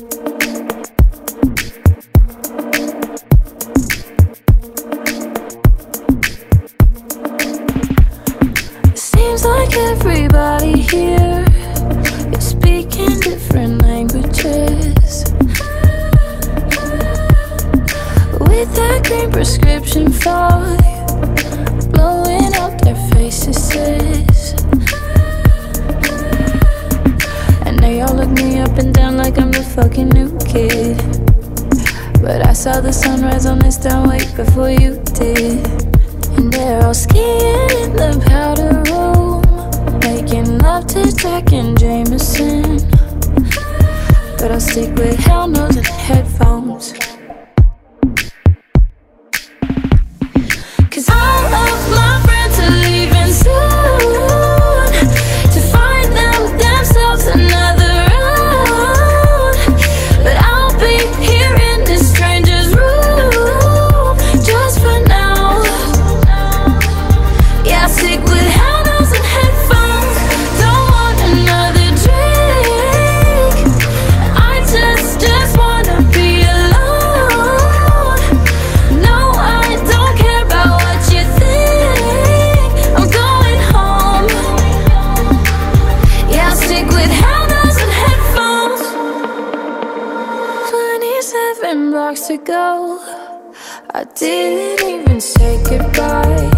Seems like everybody here is speaking different languages. With that green prescription fog me up and down like I'm the fucking new kid. But I saw the sunrise on this town way before you did. And they're all skiing in the powder room, making love to Jack and Jameson. But I'll stick with hell nos and headphones. To go. I didn't even say goodbye.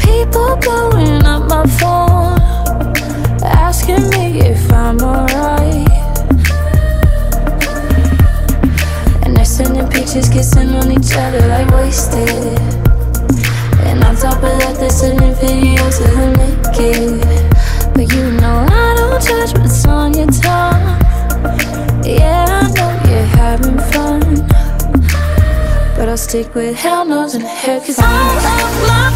People blowing up my phone, asking me if I'm alright. And they're sending pictures, kissing on each other like wasted. Stick with hell nos and head Cause all of my